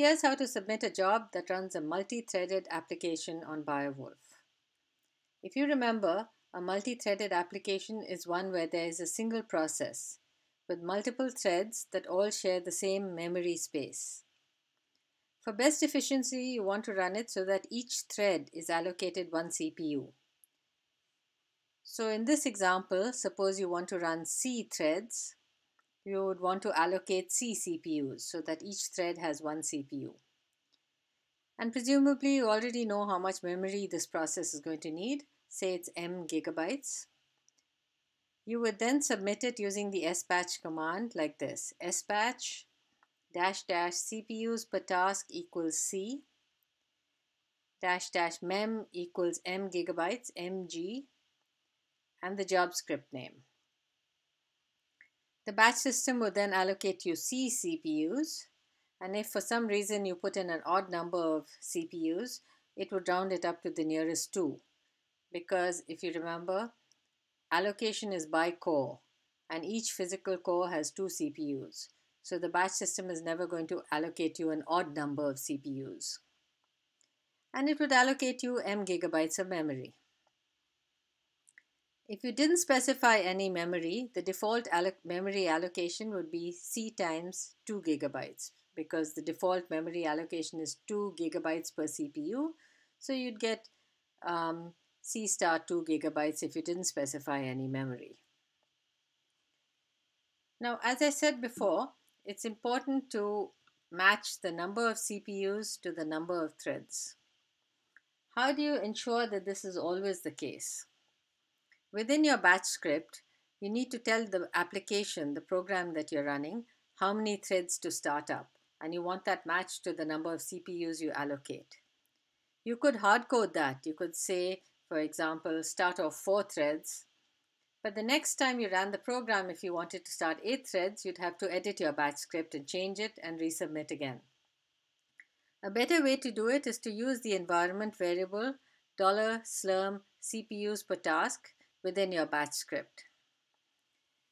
Here's how to submit a job that runs a multi-threaded application on Biowulf. If you remember, a multi-threaded application is one where there is a single process with multiple threads that all share the same memory space. For best efficiency, you want to run it so that each thread is allocated one CPU. So in this example, suppose you want to run C threads, you would want to allocate C CPUs so that each thread has one CPU. And presumably you already know how much memory this process is going to need, say it's M gigabytes. You would then submit it using the sbatch command like this, sbatch dash dash CPUs per task equals C, dash dash mem equals m gigabytes, mg, and the job script name. The batch system will then allocate you C CPUs, and if for some reason you put in an odd number of CPUs, it would round it up to the nearest 2. Because if you remember, allocation is by core, and each physical core has two CPUs. So the batch system is never going to allocate you an odd number of CPUs. And it would allocate you m gigabytes of memory. If you didn't specify any memory, the default alloc memory allocation would be C times 2 gigabytes because the default memory allocation is 2 gigabytes per CPU. So you'd get um, C star 2 gigabytes if you didn't specify any memory. Now, as I said before, it's important to match the number of CPUs to the number of threads. How do you ensure that this is always the case? Within your batch script, you need to tell the application, the program that you're running, how many threads to start up, and you want that matched to the number of CPUs you allocate. You could hardcode that. You could say, for example, start off four threads but the next time you ran the program, if you wanted to start 8 threads, you'd have to edit your batch script and change it and resubmit again. A better way to do it is to use the environment variable $slurm CPUs per task within your batch script.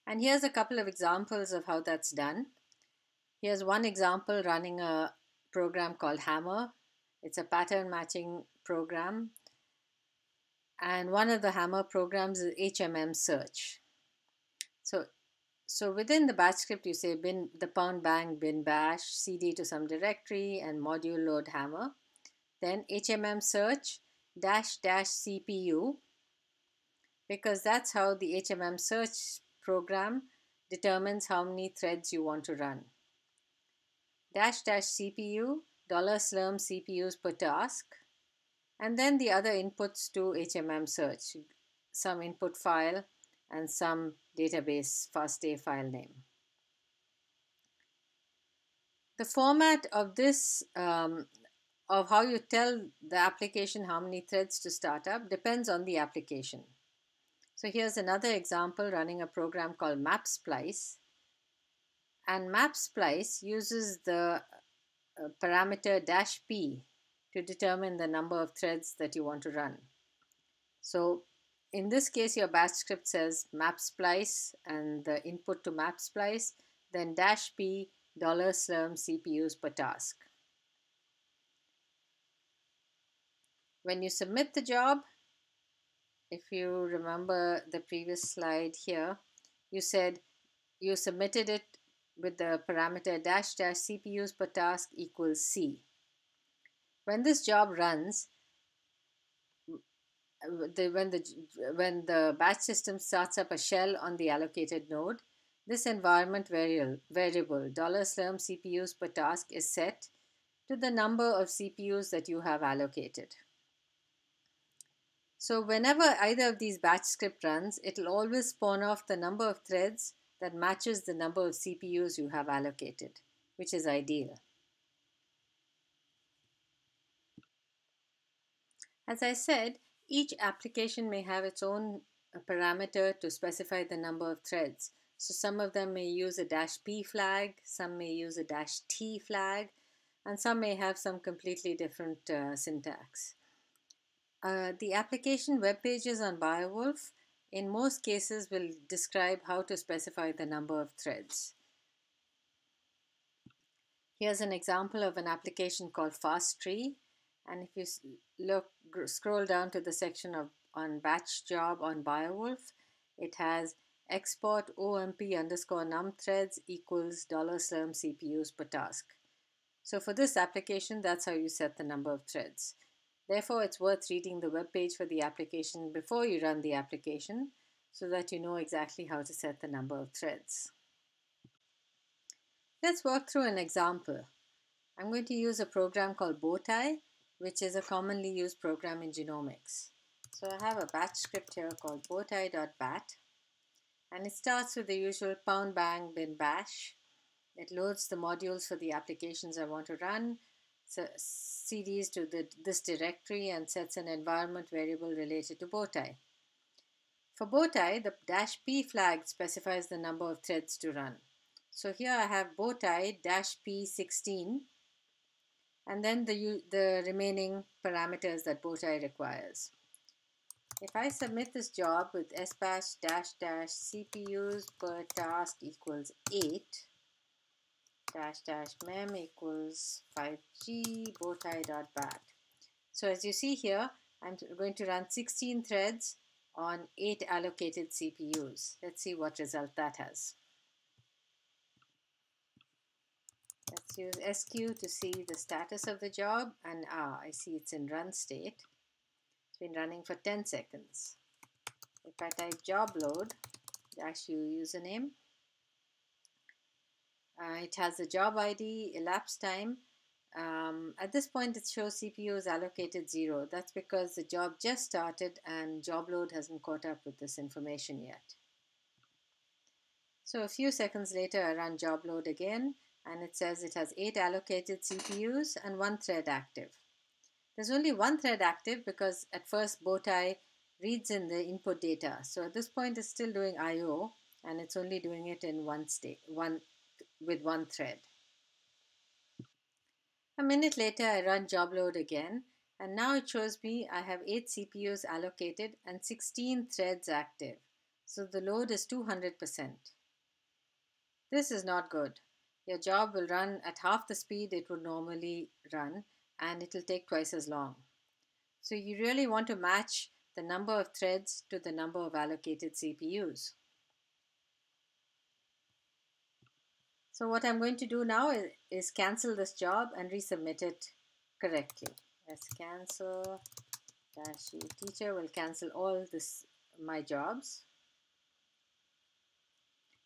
And here's a couple of examples of how that's done. Here's one example running a program called HMMER. It's a pattern matching program and one of the HMMER programs is HMM search. So, so within the batch script, you say bin the pound bang bin bash cd to some directory and module load HMMER. Then HMM search dash dash CPU because that's how the HMM search program determines how many threads you want to run. Dash dash CPU dollar slurm CPUs per task and then the other inputs to HMM search, some input file and some database FASTA file name. The format of this, um, of how you tell the application how many threads to start up depends on the application. So here's another example running a program called MapSplice. And MapSplice uses the uh, parameter dash p to determine the number of threads that you want to run. So in this case, your batch script says map splice and the input to map splice, then dash p dollar slurm CPUs per task. When you submit the job, if you remember the previous slide here, you said you submitted it with the parameter dash dash CPUs per task equals C. When this job runs, the, when, the, when the batch system starts up a shell on the allocated node, this environment variable, variable dollar $slurm CPUs per task is set to the number of CPUs that you have allocated. So whenever either of these batch script runs, it will always spawn off the number of threads that matches the number of CPUs you have allocated, which is ideal. As I said, each application may have its own uh, parameter to specify the number of threads. So some of them may use a dash p flag, some may use a dash t flag, and some may have some completely different uh, syntax. Uh, the application web pages on Biowulf in most cases will describe how to specify the number of threads. Here's an example of an application called FastTree. And if you look, scroll down to the section of on batch job on Biowulf, it has export OMP underscore num threads equals dollar slurm CPUs per task. So for this application, that's how you set the number of threads. Therefore, it's worth reading the web page for the application before you run the application so that you know exactly how to set the number of threads. Let's walk through an example. I'm going to use a program called Bowtie, which is a commonly used program in genomics. So I have a batch script here called bowtie.bat and it starts with the usual pound bang bin bash. It loads the modules for the applications I want to run, CDs to the, this directory and sets an environment variable related to bowtie. For bowtie, the dash p flag specifies the number of threads to run. So here I have bowtie dash p16 and then the, the remaining parameters that bowtie requires. If I submit this job with sbatch dash dash CPUs per task equals 8 dash dash mem equals 5g bowtie.bat. So as you see here, I'm going to run 16 threads on 8 allocated CPUs. Let's see what result that has. Let's use SQ to see the status of the job and ah, I see it's in run state. It's been running for 10 seconds. If I type job load dash u username, it has a job ID, elapsed time. Um, at this point, it shows CPU is allocated zero. That's because the job just started and job load hasn't caught up with this information yet. So a few seconds later, I run job load again and it says it has 8 allocated CPUs and 1 thread active. There's only one thread active because at first Bowtie reads in the input data. So at this point it's still doing I.O. and it's only doing it in one state, one with one thread. A minute later I run job load again and now it shows me I have 8 CPUs allocated and 16 threads active. So the load is 200%. This is not good your job will run at half the speed it would normally run and it will take twice as long. So you really want to match the number of threads to the number of allocated CPUs. So what I'm going to do now is, is cancel this job and resubmit it correctly. Let's cancel dash teacher will cancel all this my jobs.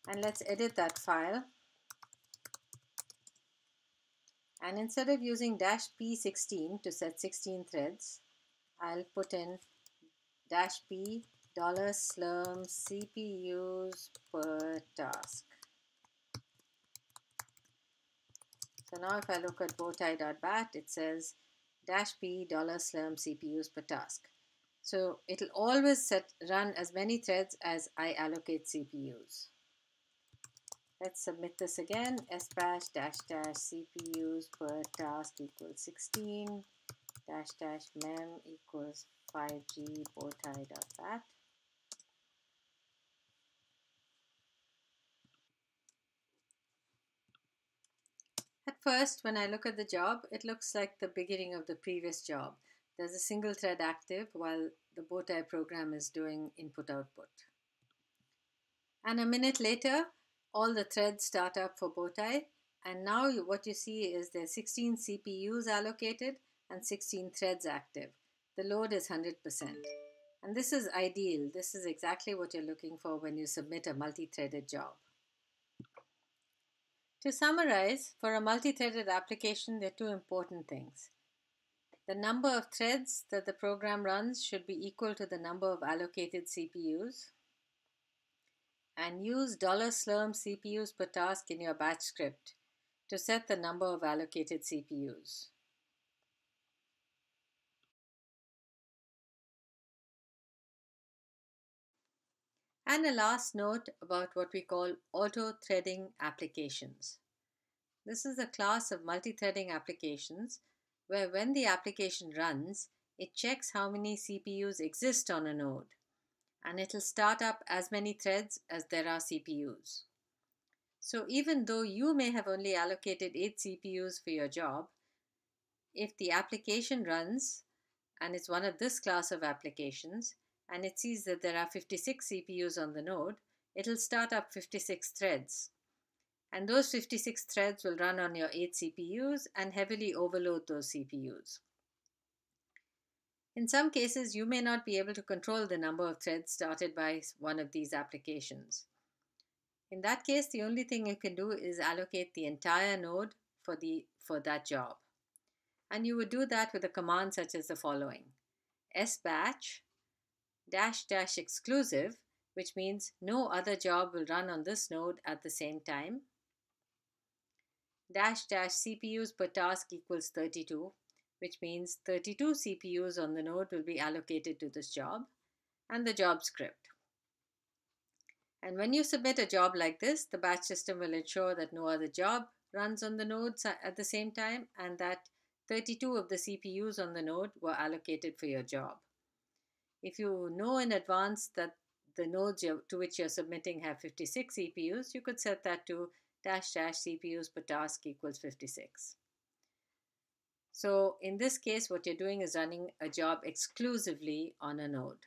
And let's edit that file and instead of using dash p16 to set 16 threads I'll put in dash p dollar slurm CPUs per task so now if I look at bowtie.bat it says dash p dollar slurm CPUs per task so it'll always set run as many threads as I allocate CPUs Let's submit this again. sbatch dash dash CPUs per task equals 16 dash dash mem equals 5g bowtie.bat. first, when I look at the job, it looks like the beginning of the previous job. There's a single thread active while the bowtie program is doing input-output. And a minute later, all the threads start up for Bowtie. And now what you see is there's 16 CPUs allocated and 16 threads active. The load is 100%. And this is ideal. This is exactly what you're looking for when you submit a multi-threaded job. To summarize, for a multi-threaded application, there are two important things. The number of threads that the program runs should be equal to the number of allocated CPUs and use $slurm CPUs per task in your batch script to set the number of allocated CPUs. And a last note about what we call auto-threading applications. This is a class of multi-threading applications where when the application runs, it checks how many CPUs exist on a node and it'll start up as many threads as there are CPUs. So even though you may have only allocated 8 CPUs for your job, if the application runs and it's one of this class of applications and it sees that there are 56 CPUs on the node, it'll start up 56 threads. And those 56 threads will run on your 8 CPUs and heavily overload those CPUs. In some cases, you may not be able to control the number of threads started by one of these applications. In that case, the only thing you can do is allocate the entire node for, the, for that job. And you would do that with a command such as the following. sbatch dash dash exclusive, which means no other job will run on this node at the same time. Dash dash CPUs per task equals 32, which means 32 CPUs on the node will be allocated to this job, and the job script. And when you submit a job like this, the batch system will ensure that no other job runs on the nodes at the same time and that 32 of the CPUs on the node were allocated for your job. If you know in advance that the nodes to which you're submitting have 56 CPUs, you could set that to dash dash CPUs per task equals 56. So in this case, what you're doing is running a job exclusively on a node.